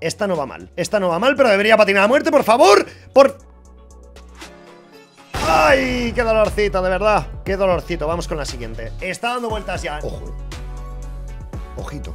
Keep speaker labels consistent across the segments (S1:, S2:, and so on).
S1: Esta no va mal. Esta no va mal, pero debería patinar a muerte, por favor. Por... ¡Ay! ¡Qué dolorcito, de verdad! ¡Qué dolorcito! Vamos con la siguiente. Está dando vueltas ya. Ojo. Ojito.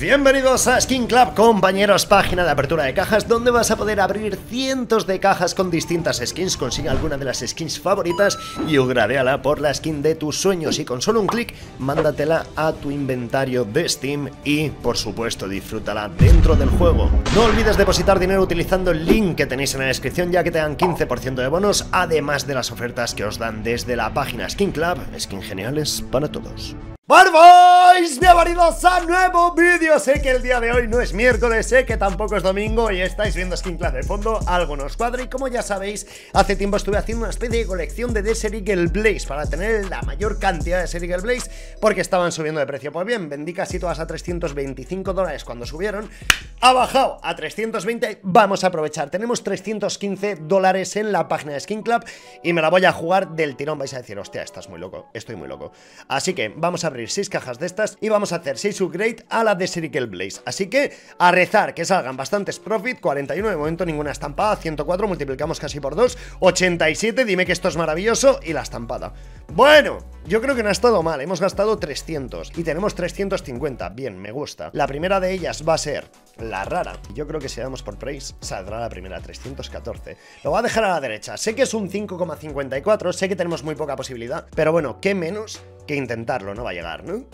S1: Bienvenidos a Skin Club, compañeros, página de apertura de cajas donde vas a poder abrir cientos de cajas con distintas skins, consigue alguna de las skins favoritas y ugradeala por la skin de tus sueños y con solo un clic, mándatela a tu inventario de Steam y, por supuesto, disfrútala dentro del juego. No olvides depositar dinero utilizando el link que tenéis en la descripción ya que te dan 15% de bonos, además de las ofertas que os dan desde la página Skin Club, skin geniales para todos. ¡Barboys! Bienvenidos a nuevo vídeo. Sé que el día de hoy no es miércoles, sé que tampoco es domingo Y estáis viendo Skin Class de fondo, algo nos cuadra Y como ya sabéis, hace tiempo estuve haciendo una especie de colección de Desert Eagle Blaze Para tener la mayor cantidad de Desert Eagle Blaze Porque estaban subiendo de precio. Pues bien, vendí casi todas a 325 dólares cuando subieron. Ha bajado a 320 Vamos a aprovechar, tenemos 315 dólares en la página de Skin Club Y me la voy a jugar del tirón. Vais a decir, hostia, estás muy loco, estoy muy loco Así que vamos a abrir 6 cajas de estas y vamos a hacer 6 upgrade a la de Sirikel Blaze. Así que a rezar que salgan bastantes profit, 41 de momento ninguna estampada, 104 multiplicamos casi por 2, 87, dime que esto es maravilloso y la estampada. Bueno, yo creo que no ha estado mal, hemos gastado 300 y tenemos 350, bien, me gusta. La primera de ellas va a ser la rara, yo creo que si damos por praise saldrá la primera, 314. Lo voy a dejar a la derecha, sé que es un 5,54, sé que tenemos muy poca posibilidad, pero bueno, ¿qué menos que intentarlo, no va a llegar, ¿no?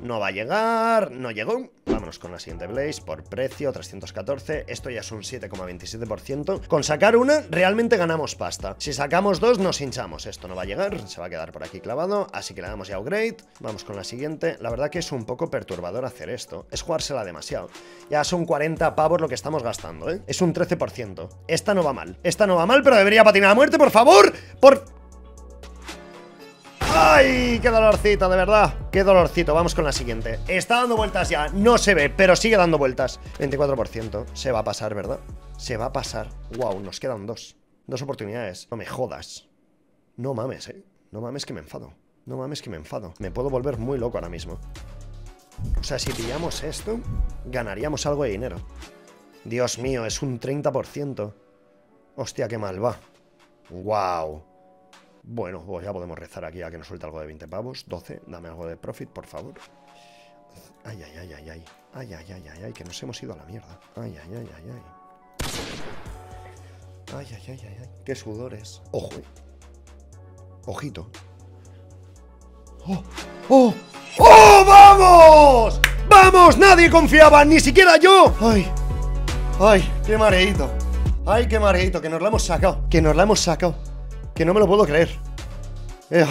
S1: No va a llegar, no llegó. Vámonos con la siguiente Blaze, por precio 314, esto ya es un 7,27% Con sacar una, realmente ganamos pasta. Si sacamos dos, nos hinchamos. Esto no va a llegar, se va a quedar por aquí clavado Así que le damos ya upgrade, vamos con la siguiente. La verdad que es un poco perturbador hacer esto Es jugársela demasiado. Ya son 40 pavos lo que estamos gastando, ¿eh? Es un 13% Esta no va mal, esta no va mal, pero debería patinar a muerte, por favor Por... ¡Ay! ¡Qué dolorcito, de verdad! ¡Qué dolorcito! Vamos con la siguiente. Está dando vueltas ya. No se ve, pero sigue dando vueltas. 24%. Se va a pasar, ¿verdad? Se va a pasar. ¡Wow! Nos quedan dos. Dos oportunidades. No me jodas. No mames, ¿eh? No mames que me enfado. No mames que me enfado. Me puedo volver muy loco ahora mismo. O sea, si pillamos esto, ganaríamos algo de dinero. Dios mío, es un 30%. Hostia, qué mal va. ¡Wow! Bueno, pues ya podemos rezar aquí a que nos suelte algo de 20 pavos. 12, dame algo de profit, por favor. Ay, ay, ay, ay, ay. Ay, ay, ay, ay, ay, que nos hemos ido a la mierda. Ay, ay, ay, ay, ay. Ay, ay, ay, ay, ay. Qué sudores. Ojo. Ojito. ¡Oh! ¡Oh! ¡Oh! ¡Vamos! ¡Vamos! Nadie confiaba, ni siquiera yo. ¡Ay! ¡Ay! ¡Qué mareito! ¡Ay, qué mareito! Que nos la hemos sacado. Que nos la hemos sacado. Que no me lo puedo creer. Eh,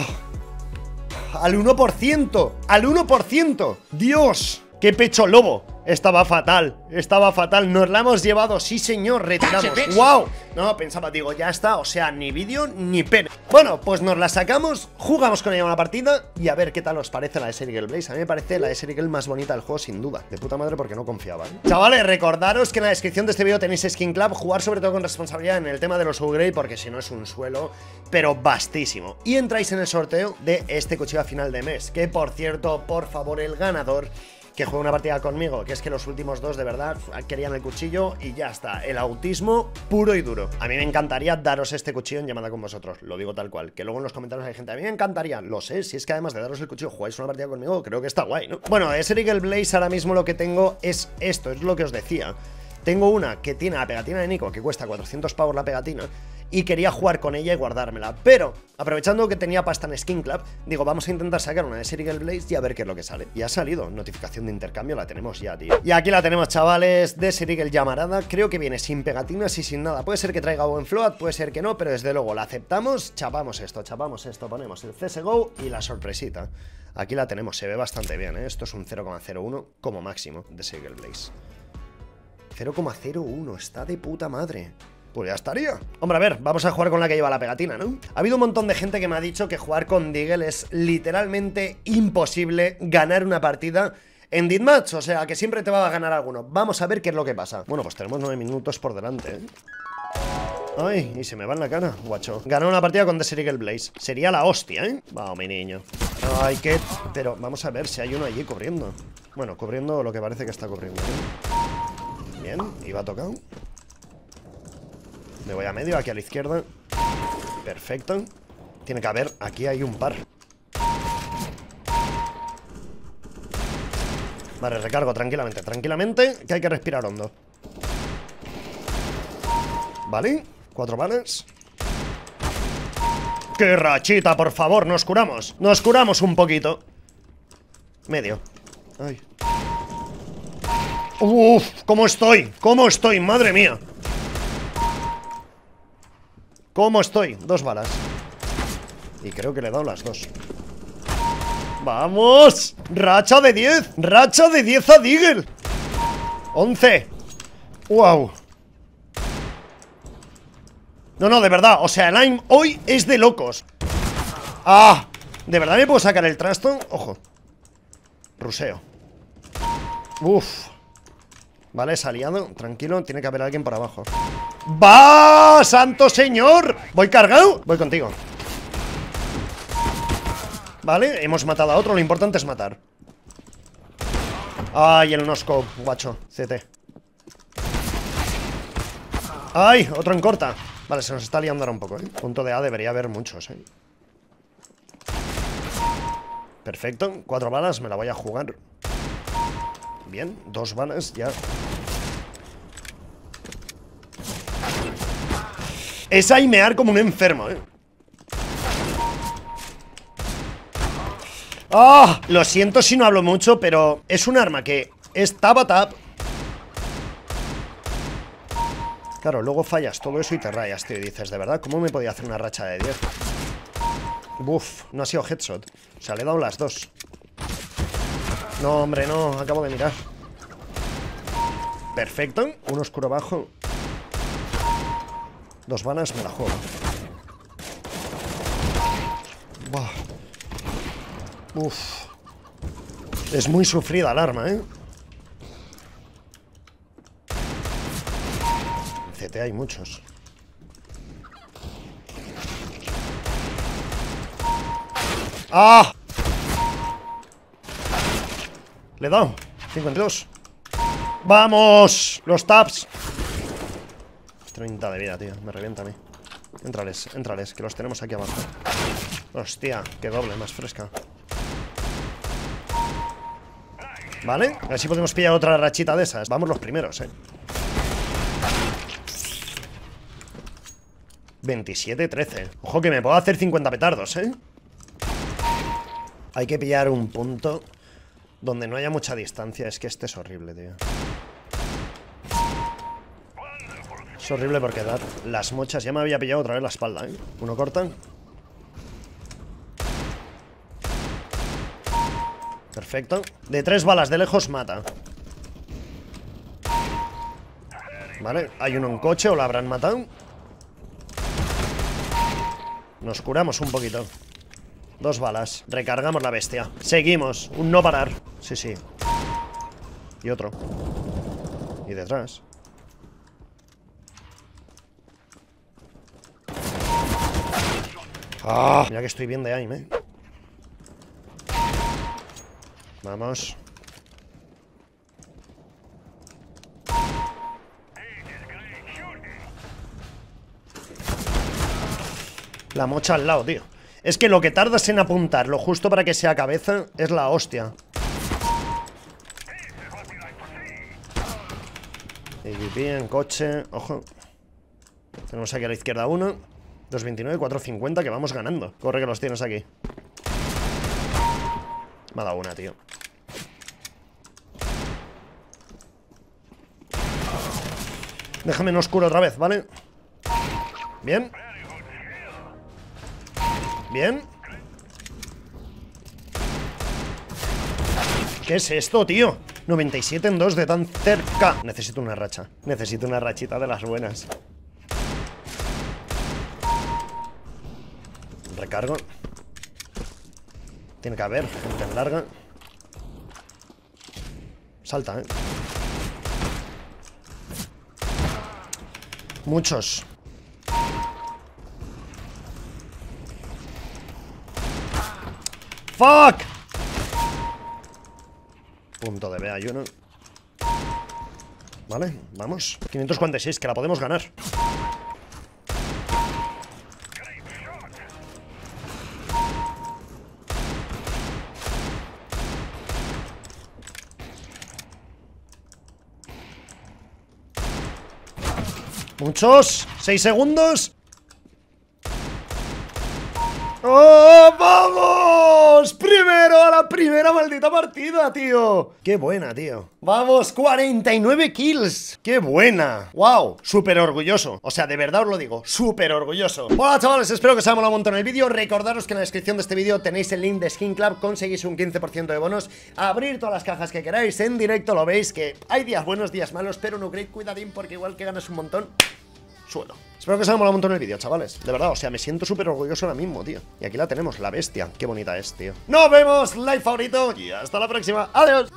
S1: al 1%. Al 1%. Dios. Qué pecho lobo. Estaba fatal, estaba fatal, nos la hemos llevado, sí señor, retiramos ¡Wow! No, pensaba, digo, ya está, o sea, ni vídeo ni pena. Bueno, pues nos la sacamos, jugamos con ella una partida Y a ver qué tal os parece la de Blaze. A mí me parece la de Serigel más bonita del juego, sin duda. De puta madre porque no confiaba, ¿eh? Chavales, recordaros que en la descripción de este vídeo tenéis Skin Club Jugar sobre todo con responsabilidad en el tema de los upgrade Porque si no es un suelo, pero vastísimo. Y entráis en el sorteo de este cuchillo a final de mes Que por cierto, por favor, el ganador que juega una partida conmigo, que es que los últimos dos de verdad querían el cuchillo y ya está, el autismo puro y duro. A mí me encantaría daros este cuchillo en llamada con vosotros, lo digo tal cual, que luego en los comentarios hay gente, a mí me encantaría, lo sé, si es que además de daros el cuchillo jugáis una partida conmigo, creo que está guay, ¿no? Bueno, ese Eagle Blaze ahora mismo lo que tengo es esto, es lo que os decía. Tengo una que tiene la pegatina de Nico, que cuesta 400 pavos la pegatina, y quería jugar con ella y guardármela. Pero, aprovechando que tenía pasta en Skin Club, digo, vamos a intentar sacar una de Serial Blaze y a ver qué es lo que sale. Y ha salido, notificación de intercambio, la tenemos ya, tío. Y aquí la tenemos, chavales, de Serial Llamarada. Creo que viene sin pegatinas y sin nada. Puede ser que traiga buen float, puede ser que no, pero desde luego la aceptamos, chapamos esto, chapamos esto, ponemos el CSGO y la sorpresita. Aquí la tenemos, se ve bastante bien, ¿eh? Esto es un 0,01 como máximo de Serial Blaze. 0,01, está de puta madre. Pues ya estaría. Hombre, a ver, vamos a jugar con la que lleva la pegatina, ¿no? Ha habido un montón de gente que me ha dicho que jugar con Deagle es literalmente imposible ganar una partida en Deathmatch, o sea, que siempre te va a ganar alguno. Vamos a ver qué es lo que pasa. Bueno, pues tenemos nueve minutos por delante, ¿eh? Ay, y se me va en la cara, guacho Ganar una partida con The Blaze Sería la hostia, ¿eh? Vamos, mi niño Ay, qué... Pero vamos a ver si hay uno allí cubriendo Bueno, cubriendo lo que parece que está cubriendo. Bien, iba tocado. Me voy a medio, aquí a la izquierda. Perfecto. Tiene que haber, aquí hay un par. Vale, recargo tranquilamente, tranquilamente, que hay que respirar hondo. Vale, cuatro balas. ¡Qué rachita, por favor! Nos curamos. Nos curamos un poquito. Medio. Ay. Uf, ¿cómo estoy? ¿Cómo estoy? Madre mía. ¿Cómo estoy? Dos balas. Y creo que le he dado las dos. ¡Vamos! ¡Racha de 10! ¡Racha de 10 a Deagle! 11 ¡Wow! No, no, de verdad, o sea, el aim hoy es de locos ¡Ah! ¿De verdad me puedo sacar el trasto? Ojo Ruseo Uf Vale, es aliado, tranquilo, tiene que haber alguien por abajo. ¡Va! ¡Santo señor! ¿Voy cargado? Voy contigo. Vale, hemos matado a otro, lo importante es matar. Ay, el no-scope, guacho, CT Ay, otro en corta. Vale, se nos está liando ahora un poco, ¿eh? Punto de A debería haber muchos, ¿eh? Perfecto, cuatro balas, me la voy a jugar. Bien, dos balas, ya Es aimear como un enfermo, ¿eh? ¡Ah! Lo siento si no hablo mucho, pero es un arma que es tap. Claro, luego fallas todo eso y te rayas, tío. Y dices, ¿de verdad? ¿Cómo me podía hacer una racha de 10? Uf, no ha sido headshot. O sea, le he dado las dos. No, hombre, no. Acabo de mirar. Perfecto. Un oscuro bajo. Dos balas, me la juego. Uf. Es muy sufrida el arma, ¿eh? En CT hay muchos. ¡Ah! Le he dado 52 ¡Vamos! Los taps 30 de vida, tío. Me revienta a mí. Entrales, entrales, que los tenemos aquí abajo. Hostia, qué doble, más fresca. ¿Vale? A ver si podemos pillar otra rachita de esas. Vamos los primeros, eh. 27-13 Ojo que me puedo hacer 50 petardos, eh. Hay que pillar un punto Donde no haya mucha distancia. Es que este es horrible, tío Es horrible porque dar las mochas Ya me había pillado otra vez la espalda, eh Uno corta. Perfecto. De tres balas de lejos mata. Vale, hay uno en coche o lo habrán matado. Nos curamos un poquito. Dos balas, recargamos la bestia. Seguimos, un no parar. Sí, sí. Y otro. Y detrás Ah, mira que estoy bien de aim, eh Vamos. La mocha al lado, tío. Es que lo que tardas en apuntarlo justo para que sea cabeza Es la hostia. AVP en coche Ojo. Tenemos aquí a la izquierda uno 229, 450 que vamos ganando. Corre que los tienes aquí. Me ha dado una, tío. Déjame en oscuro otra vez, ¿vale? Bien. Bien. ¿Qué es esto, tío? 97 en 2 de tan cerca. Necesito una racha. Necesito una rachita de las buenas Recargo Tiene que haber gente en larga Salta, eh Muchos. ¡Fuck! Punto de B hay uno. Vale, vamos 546, que la podemos ganar Muchos 6 segundos ¡Oh, vamos! Primero a la primera maldita partida, tío ¡Qué buena, tío! ¡Vamos! ¡49 kills! ¡Qué buena! ¡Wow! Súper orgulloso O sea, de verdad os lo digo Súper orgulloso Hola, chavales Espero que os haya molado un montón el vídeo Recordaros que en la descripción de este vídeo tenéis el link de Skin Club Conseguís un 15% de bonos Abrir todas las cajas que queráis En directo lo veis que hay días buenos, días malos Pero no creéis cuidadín porque igual que ganas un montón suelo. Espero que os haya molado un montón el vídeo, chavales. De verdad, o sea, me siento súper orgulloso ahora mismo, tío. Y aquí la tenemos, la bestia. Qué bonita es, tío. Nos vemos, like favorito y hasta la próxima. Adiós.